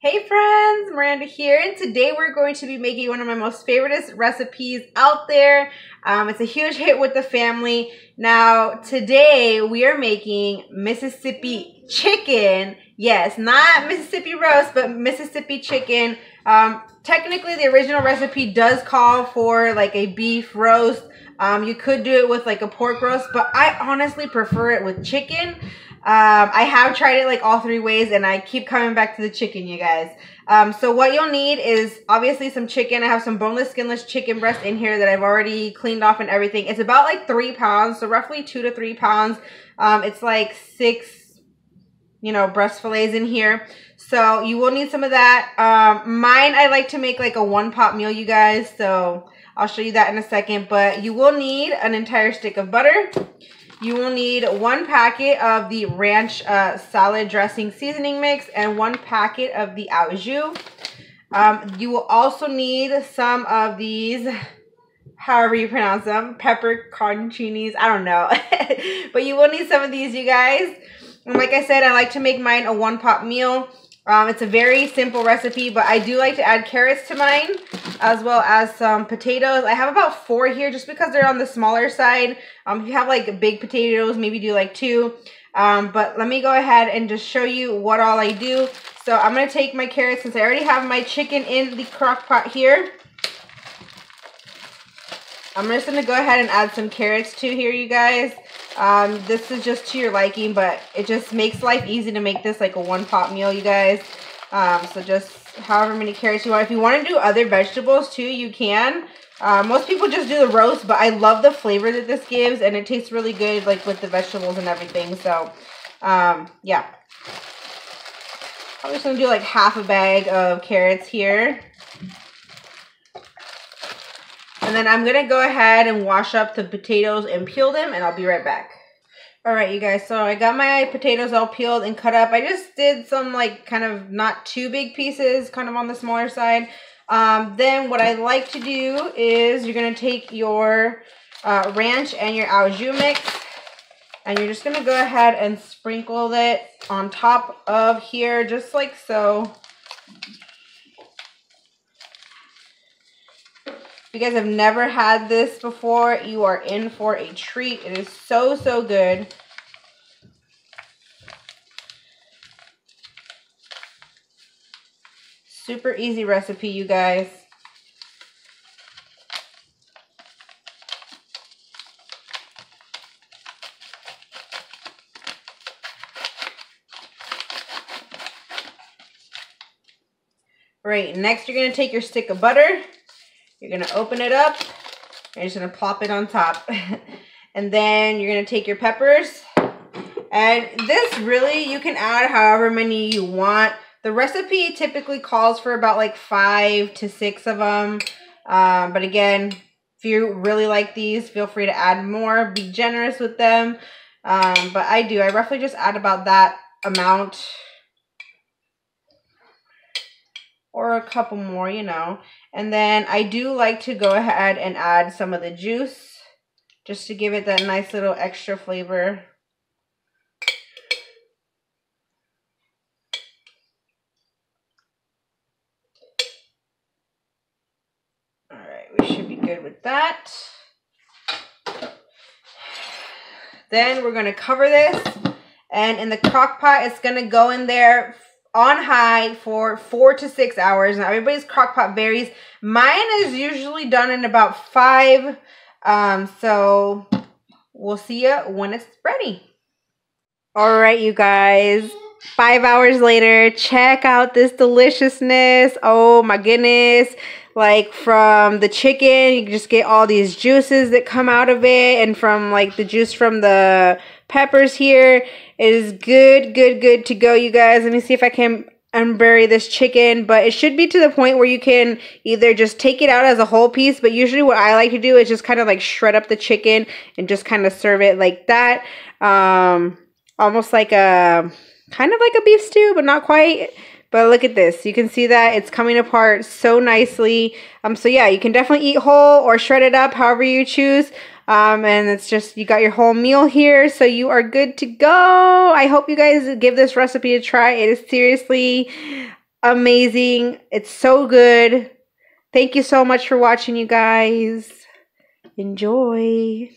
Hey friends, Miranda here, and today we're going to be making one of my most favorite recipes out there. Um, it's a huge hit with the family. Now, today we are making Mississippi chicken. Yes, not Mississippi roast, but Mississippi chicken. Um, technically, the original recipe does call for like a beef roast. Um, you could do it with like a pork roast, but I honestly prefer it with chicken. Um, I have tried it like all three ways and I keep coming back to the chicken, you guys. Um, so what you'll need is obviously some chicken. I have some boneless, skinless chicken breast in here that I've already cleaned off and everything. It's about like three pounds, so roughly two to three pounds. Um, it's like six, you know, breast fillets in here. So you will need some of that. Um, mine, I like to make like a one pot meal, you guys. So I'll show you that in a second. But you will need an entire stick of butter. You will need one packet of the ranch uh, salad dressing seasoning mix and one packet of the au jus. Um, you will also need some of these, however you pronounce them, pepper pepperoncinis. I don't know. but you will need some of these, you guys. And like I said, I like to make mine a one pot meal. Um, it's a very simple recipe, but I do like to add carrots to mine as well as some potatoes. I have about four here just because they're on the smaller side. Um, if you have like big potatoes, maybe do like two. Um, but let me go ahead and just show you what all I do. So I'm going to take my carrots since I already have my chicken in the crock pot here. I'm just going to go ahead and add some carrots to here, you guys. Um, this is just to your liking, but it just makes life easy to make this like a one pot meal, you guys. Um, so just however many carrots you want. If you want to do other vegetables too, you can. Uh, most people just do the roast, but I love the flavor that this gives, and it tastes really good like with the vegetables and everything. So, um, yeah. I'm just going to do like half a bag of carrots here. And then I'm going to go ahead and wash up the potatoes and peel them and I'll be right back. Alright you guys, so I got my potatoes all peeled and cut up. I just did some like kind of not too big pieces, kind of on the smaller side. Um, then what I like to do is you're going to take your uh, ranch and your au jus mix and you're just going to go ahead and sprinkle it on top of here just like so. If you guys have never had this before, you are in for a treat. It is so, so good. Super easy recipe, you guys. Right, next you're going to take your stick of butter you're going to open it up. You're just going to plop it on top. and then you're going to take your peppers. And this really, you can add however many you want. The recipe typically calls for about like five to six of them. Um, but again, if you really like these, feel free to add more. Be generous with them. Um, but I do. I roughly just add about that amount. Or a couple more, you know. And then I do like to go ahead and add some of the juice just to give it that nice little extra flavor. All right, we should be good with that. Then we're going to cover this. And in the crock pot, it's going to go in there on high for four to six hours. Now, everybody's crock pot varies. Mine is usually done in about five. Um, so we'll see you when it's ready. All right, you guys. Five hours later, check out this deliciousness. Oh my goodness. Like from the chicken, you just get all these juices that come out of it. And from like the juice from the peppers here. It is good, good, good to go, you guys. Let me see if I can unbury this chicken, but it should be to the point where you can either just take it out as a whole piece, but usually what I like to do is just kind of like shred up the chicken and just kind of serve it like that. Um, almost like a, kind of like a beef stew, but not quite. But look at this. You can see that it's coming apart so nicely. Um, so yeah, you can definitely eat whole or shred it up, however you choose. Um, and it's just, you got your whole meal here, so you are good to go. I hope you guys give this recipe a try. It is seriously amazing. It's so good. Thank you so much for watching, you guys. Enjoy.